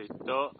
えっと、